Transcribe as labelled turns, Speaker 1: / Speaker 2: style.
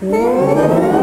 Speaker 1: Música